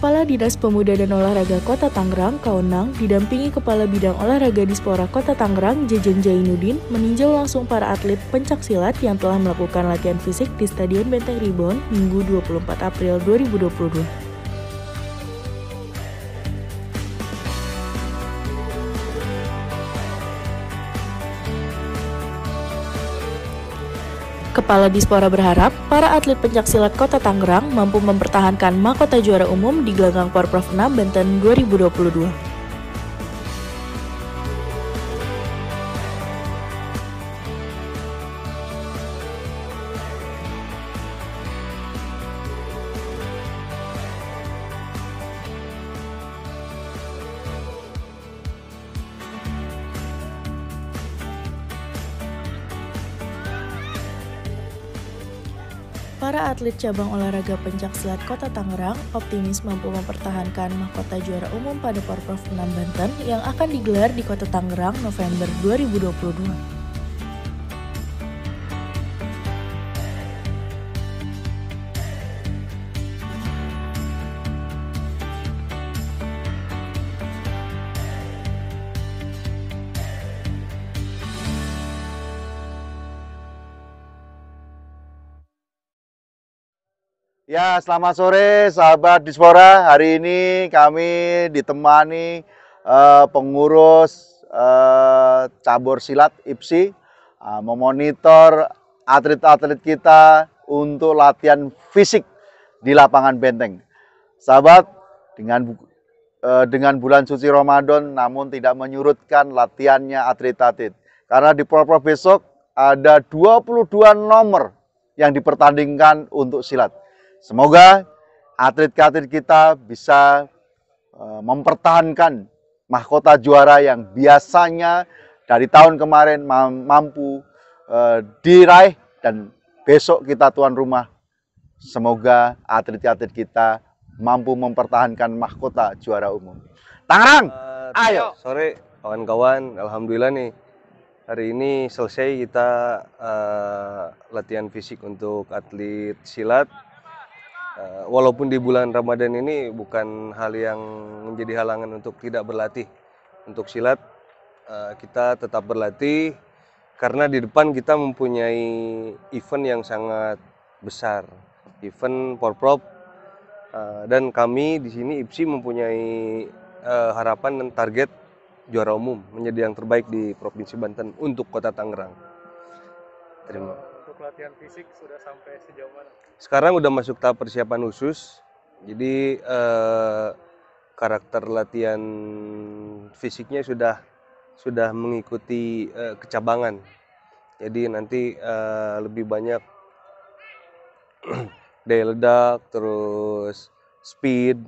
Kepala Dinas Pemuda dan Olahraga Kota Tangerang, Kaunang, didampingi Kepala Bidang Olahraga Dispora Kota Tangerang, Jejen Jainuddin, meninjau langsung para atlet pencak silat yang telah melakukan latihan fisik di Stadion Benteng Ribon Minggu 24 April 2022. Kepala Dispora berharap para atlet pencaksilat Kota Tangerang mampu mempertahankan mahkota juara umum di gelanggang Porprov 6 Banten 2022. Para atlet cabang olahraga pencak silat Kota Tangerang optimis mampu mempertahankan mahkota juara umum pada Porprov 6 Banten yang akan digelar di Kota Tangerang November 2022. Ya, selamat sore sahabat Dispora. Hari ini kami ditemani uh, pengurus uh, cabur silat IPSI uh, memonitor atlet-atlet kita untuk latihan fisik di lapangan benteng. Sahabat, dengan dengan bulan suci Ramadan namun tidak menyurutkan latihannya atlet-atlet. Karena di Pro besok ada 22 nomor yang dipertandingkan untuk silat. Semoga atlet-atlet kita bisa uh, mempertahankan mahkota juara yang biasanya dari tahun kemarin mampu uh, diraih dan besok kita tuan rumah. Semoga atlet-atlet kita mampu mempertahankan mahkota juara umum. Tangerang, uh, ayo. Sore kawan-kawan, alhamdulillah nih hari ini selesai kita uh, latihan fisik untuk atlet silat Eh, walaupun di bulan Ramadan ini bukan hal yang menjadi halangan untuk tidak berlatih. Untuk silat eh, kita tetap berlatih karena di depan kita mempunyai event yang sangat besar. Event porprov eh, dan kami di sini IPSI mempunyai harapan dan target juara umum menjadi yang terbaik di Provinsi Banten untuk Kota Tangerang. Terima kasih latihan fisik sudah sampai sejauh mana? Sekarang udah masuk tahap persiapan khusus. Jadi eh, karakter latihan fisiknya sudah sudah mengikuti eh, kecabangan. Jadi nanti eh, lebih banyak daya ledak, terus speed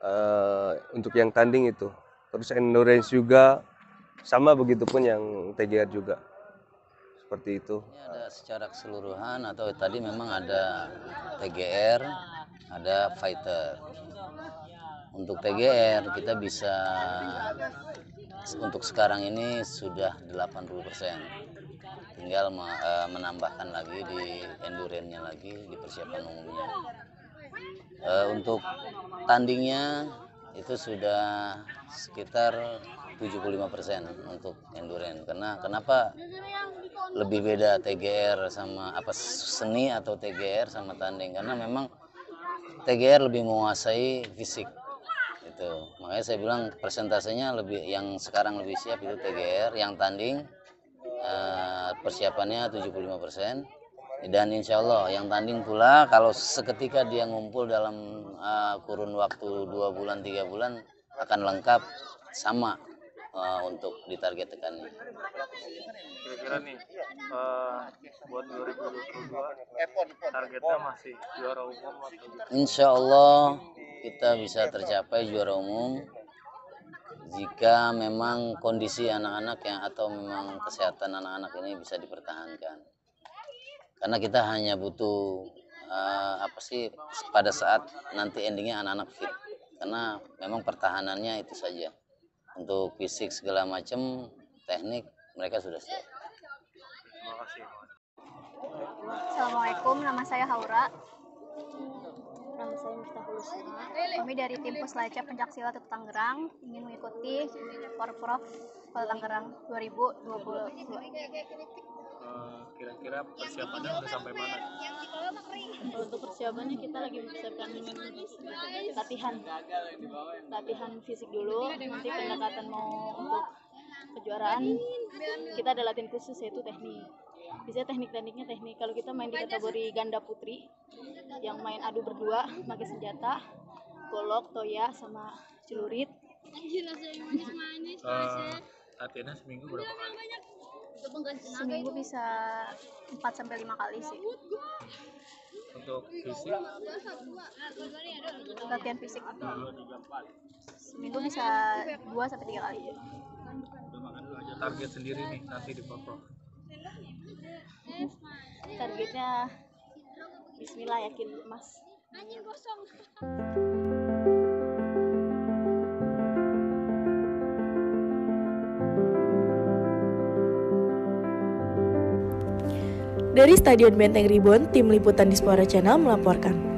eh, untuk yang tanding itu. Terus endurance juga sama begitupun yang TGR juga seperti itu. Ini ada secara keseluruhan atau tadi memang ada TGR, ada fighter. Untuk TGR kita bisa untuk sekarang ini sudah 80%. Tinggal eh, menambahkan lagi di endurance-nya lagi di persiapan umumnya. Eh, untuk tandingnya itu sudah sekitar 75% untuk endurance karena kenapa lebih beda TGR sama apa seni atau TGR sama tanding? Karena memang TGR lebih menguasai fisik itu makanya saya bilang persentasenya lebih yang sekarang lebih siap itu TGR yang tanding eh, persiapannya 75% dan insya Allah yang tanding pula kalau seketika dia ngumpul dalam uh, kurun waktu dua bulan tiga bulan akan lengkap sama uh, untuk ditargetkan. Kira-kira nih uh, buat 2022 targetnya masih juara umum atau? Insya Allah kita bisa tercapai juara umum jika memang kondisi anak-anak yang atau memang kesehatan anak-anak ini bisa dipertahankan. Karena kita hanya butuh uh, apa sih pada saat nanti endingnya anak-anak fit. Karena memang pertahanannya itu saja untuk fisik segala macam teknik mereka sudah siap. Terima kasih. Assalamualaikum, nama saya Haura. Nama saya Miftahul. Kami dari tim Puslaica Pencaksilat Kota Tangerang ingin mengikuti Porprov Kota Tangerang 2022. Eh, kira-kira persiapannya udah sampai mana? Untuk persiapannya kita lagi mempersiapkan latihan. Latihan fisik dulu. Nanti pendekatan mau untuk kejuaraan kita ada latihan khusus yaitu teknik. Bisa teknik-tekniknya teknik. Kalau kita main di kategori ganda putri yang main adu berdua pakai senjata golok toya sama celurit. Eh, latihannya seminggu berapa kali Seminggu bisa 4 sampai 5 kali sih. untuk fisik Latihan fisik. Seminggu bisa 2 sampai 3 kali. target sendiri nih nanti di Porprov targetnya Bismillah yakin emas Dari Stadion Benteng Ribon, tim liputan Dispora Channel melaporkan.